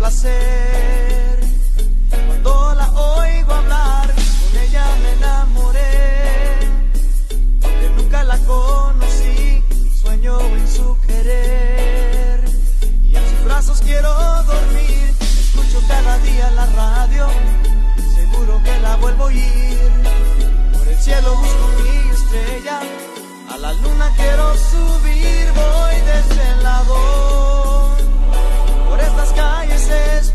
placer. Cuando la oigo hablar, con ella me enamoré. Aunque nunca la conocí, sueño en su querer. Y en sus brazos quiero dormir. Escucho cada día la radio, seguro que la vuelvo a oír. Por el cielo busco mi estrella, a la luna quiero subir, voy desde places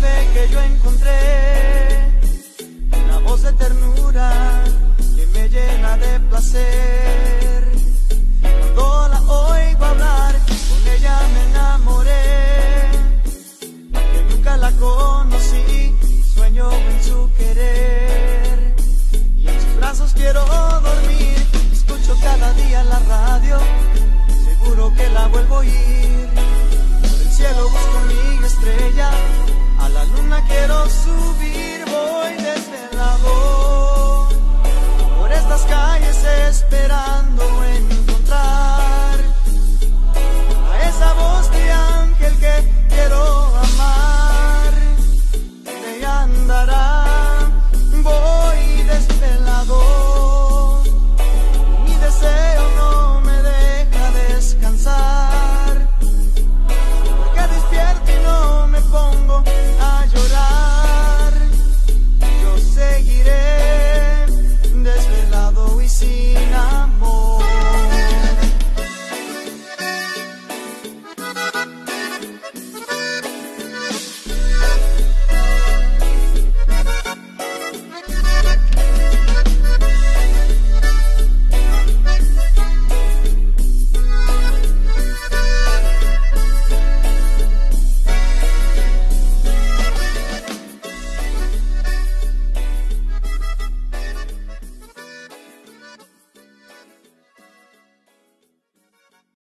Fe que yo encontré una voz de ternura que me llena de placer.